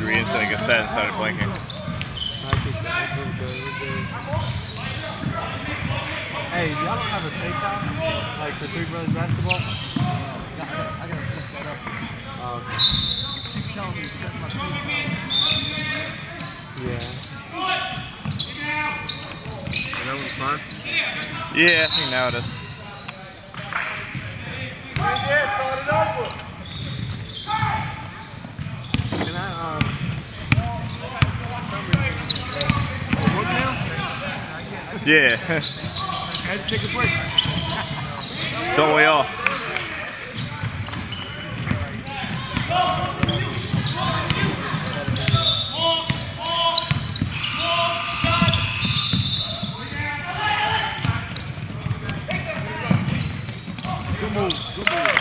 had reinstated a cassette and started blinking. I think that's really good. We're good. Hey, y'all don't have a PayPal? Like for Three Brothers Basketball? I gotta, I gotta set that up. Oh, okay. Keep telling me to set my PayPal. Yeah. That was fun. Yeah, I think now it is. Can I, um... Oh, what now? Yeah. Take a break. Don't we all? Good move. Good move.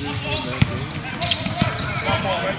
Come on, right?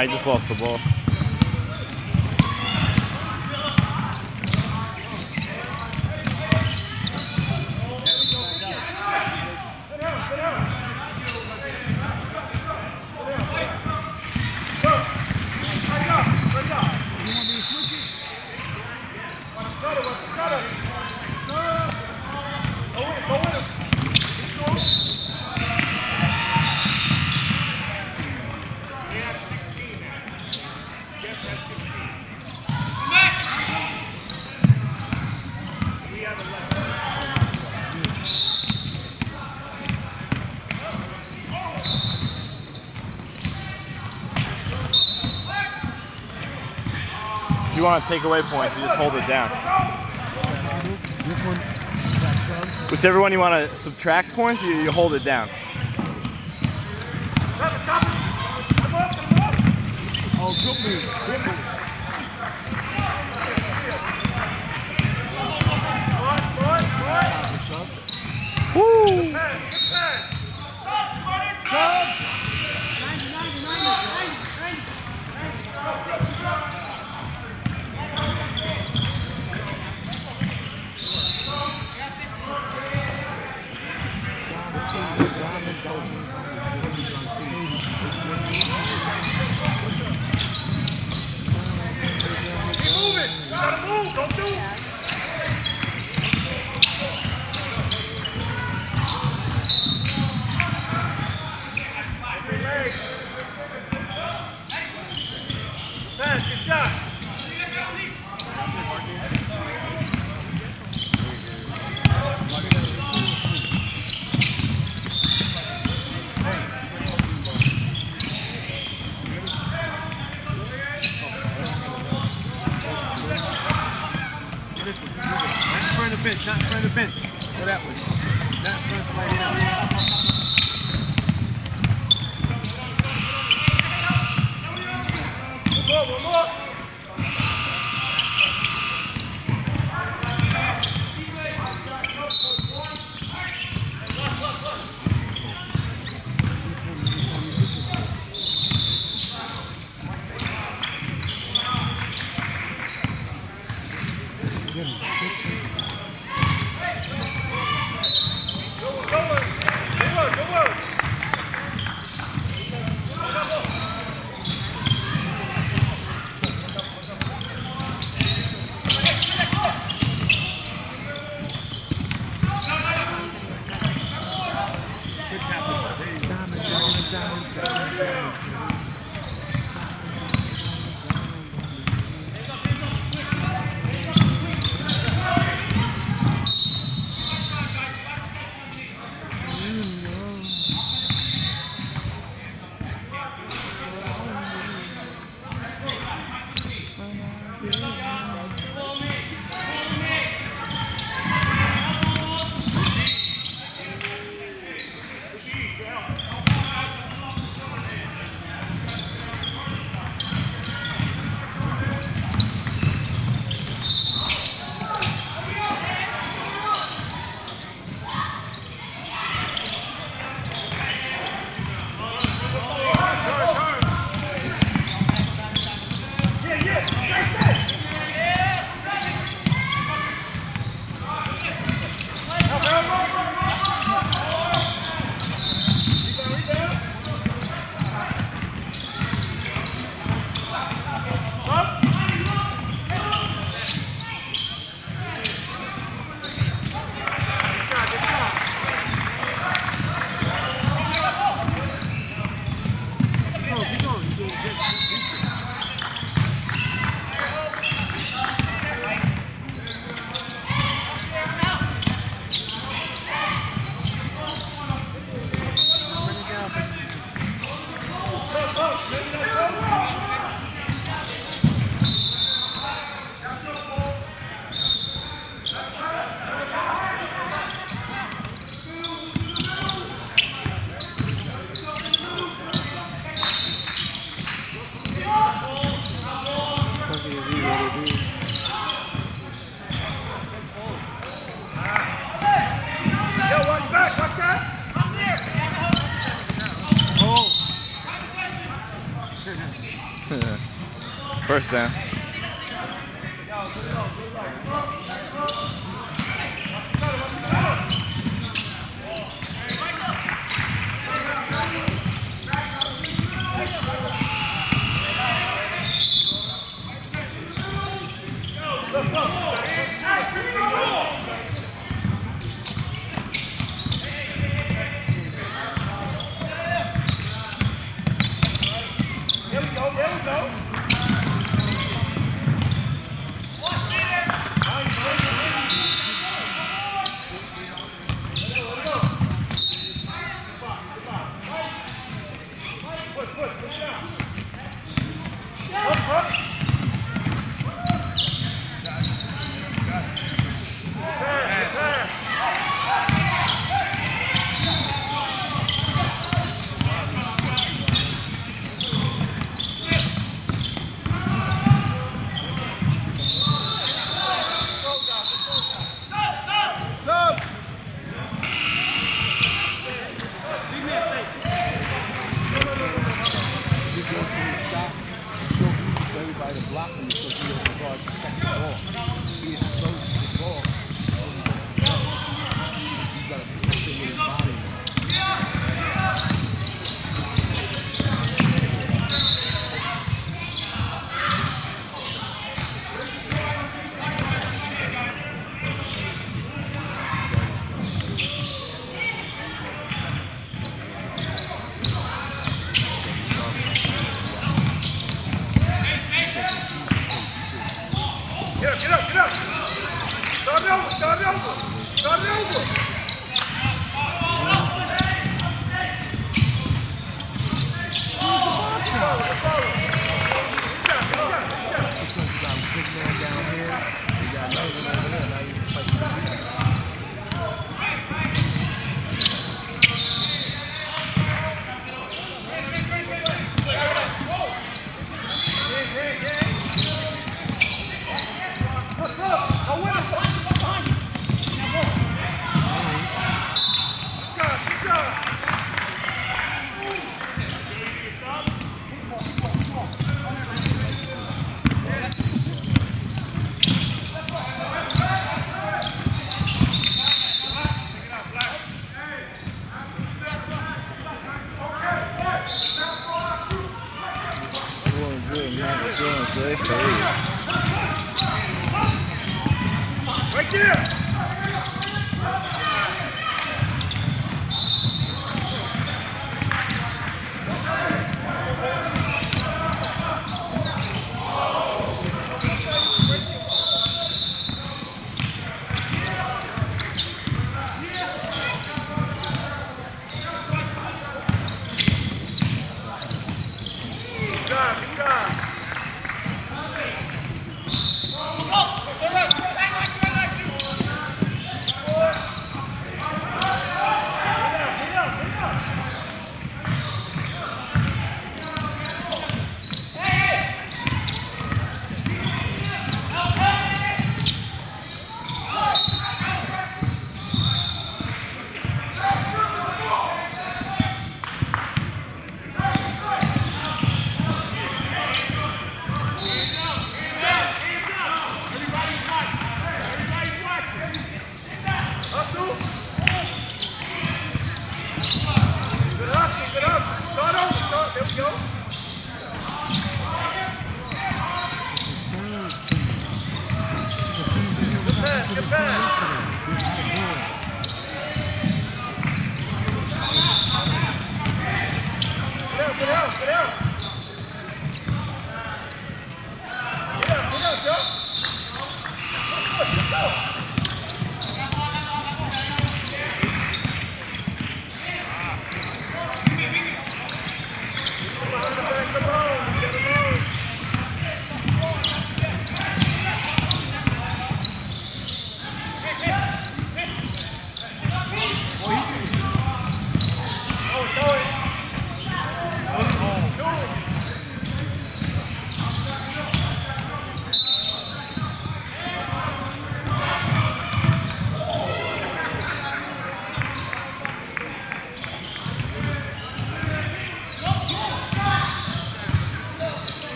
He just lost the ball. You want to take away points, you just hold it down. Whichever one you want to subtract points, you, you hold it down. Thank you.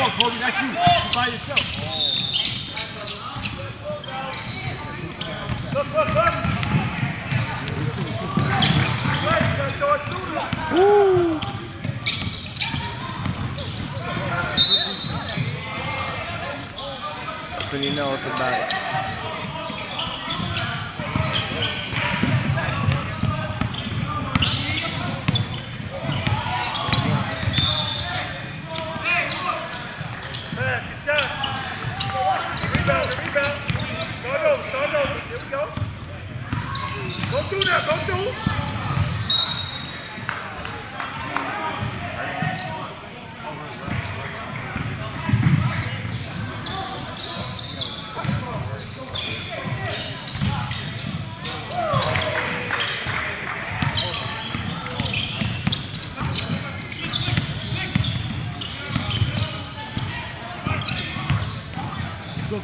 On, Kobe, that's you. You by yourself. That's when you know it's about it. Rebound, rebound. Start over, start over. Here go. Through there, go through.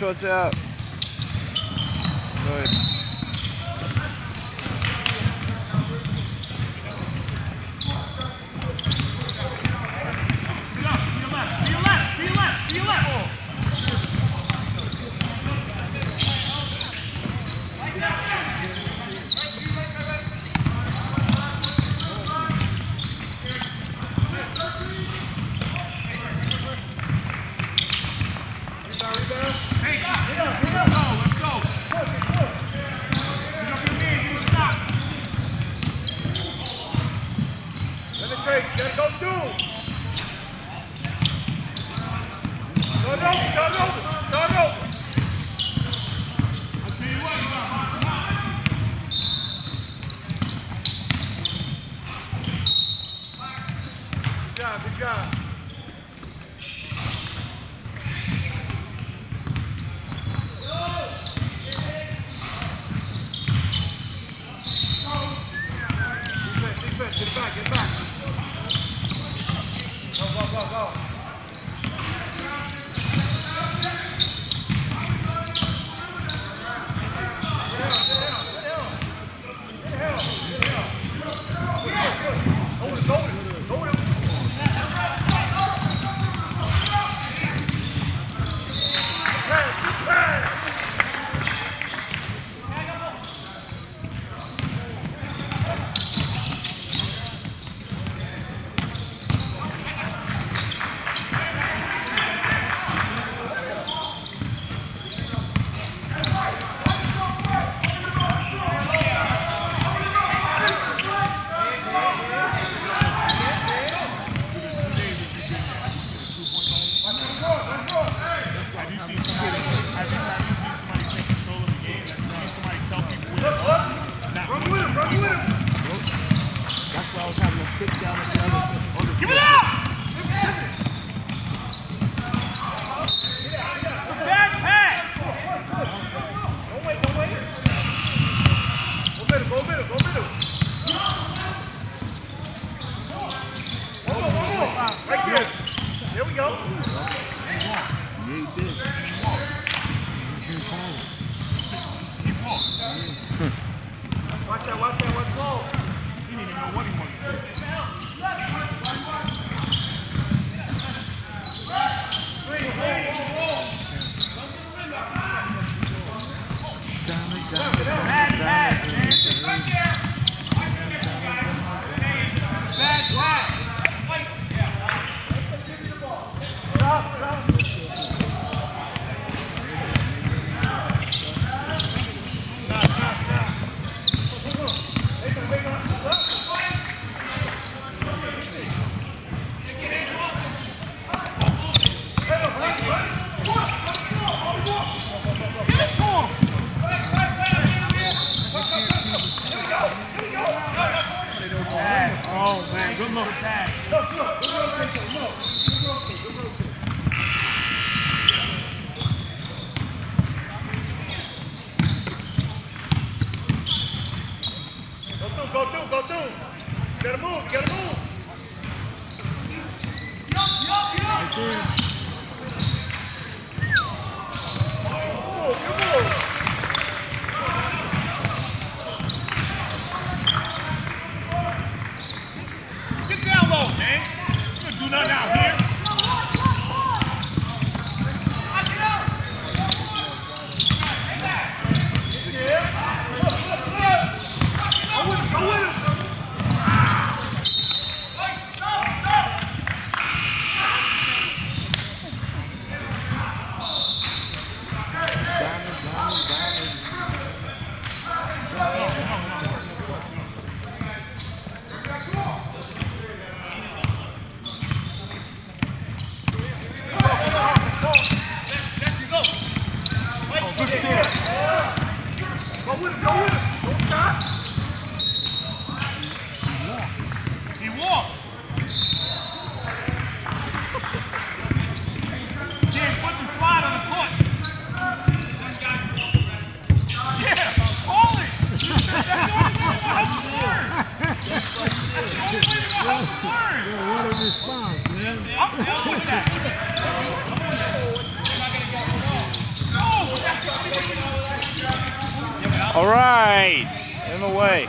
watch out. Give it up! Good look. Good pass. Look, look. Good. Look. Good rotation. Go through, go through. You gotta move, you gotta move. Yup, yup, yup. Good steer. Yeah, What a response, man. I'm with that. All right. In the way.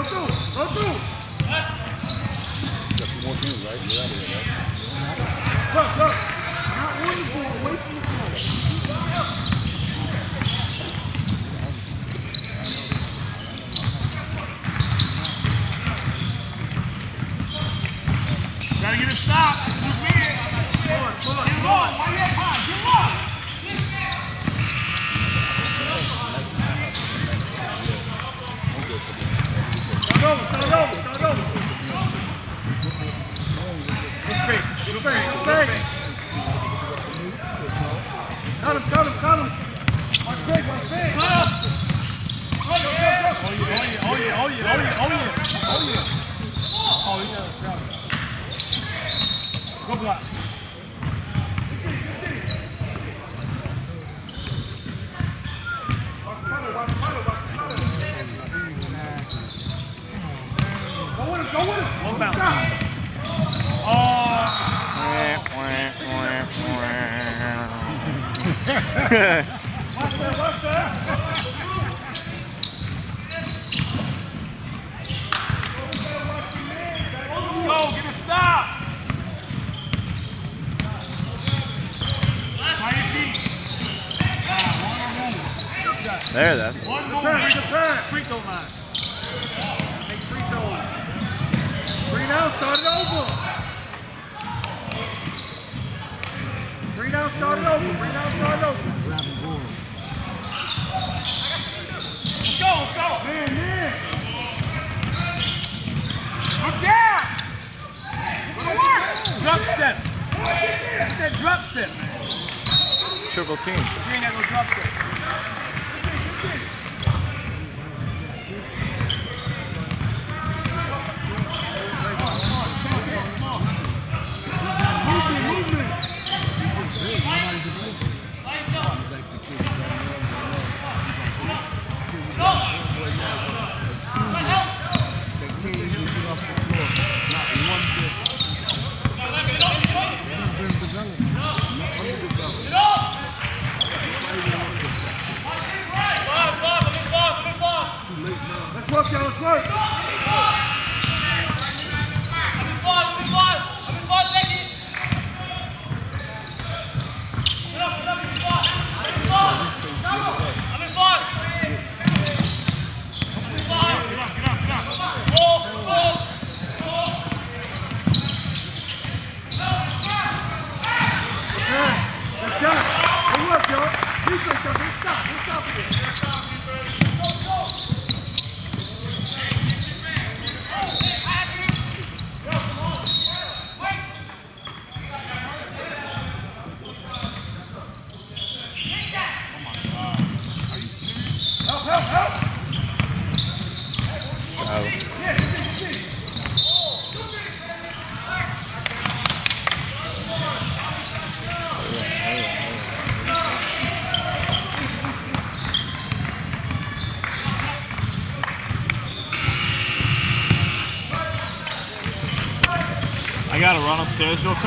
Go through, go through, on. Gotta get a stop. You win. Forward, forward, Get forward. low. Why you that high? Get low. Start over, start over, start over. Good fake, good fake, good fake. Cut him, cut him, cut him. Watch big, watch big. Cut up. Oh yeah, oh oh oh oh oh oh. Oh. Watch that, watch that. Let's go. Get a stop. Fire deep. There, though. One Turn, more. it's a turn. Free throw line. Make free throws. Three down, start it over. Three down, start it over. Three down, start it over. Let's go. Let's go. Man, man. Look down. Go to work. Drop step. Get that drop step, man. Triple team. You ain't got no drop step. Let's I gotta